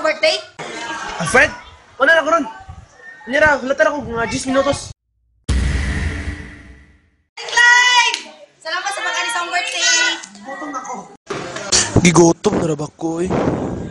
sa birthday? Alfred? Wala na ko ron. Nira, hulatan ako mga 10 minutos. Clyde! Salamat sa pag-alis sa akong birthday! Gigotom na rabak ko eh. Hello.